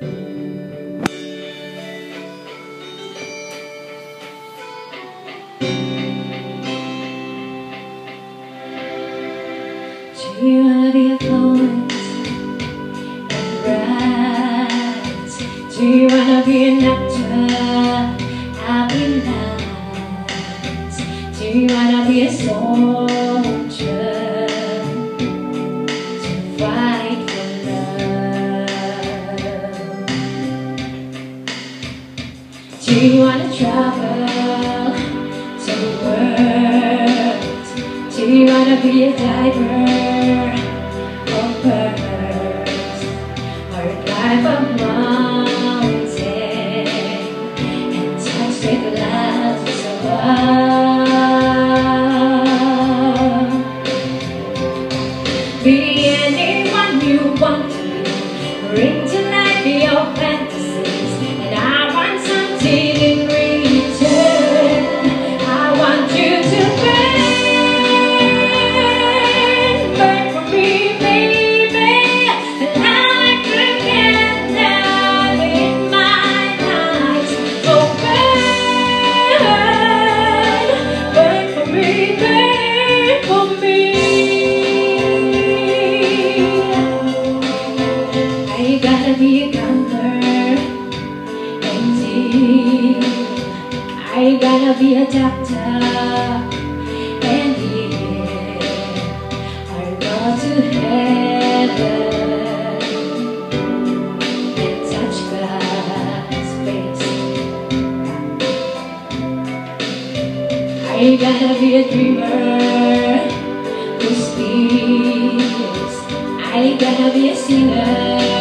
Do You wanna be a poet and write? Do you wanna be an actor? I'll be nice. Do you wanna be a soldier? Do you wanna travel to the world? Do you wanna be a diver I gotta be a doctor, and yeah, I go to heaven and touch God's face. I gotta be a dreamer who speaks. I gotta be a singer.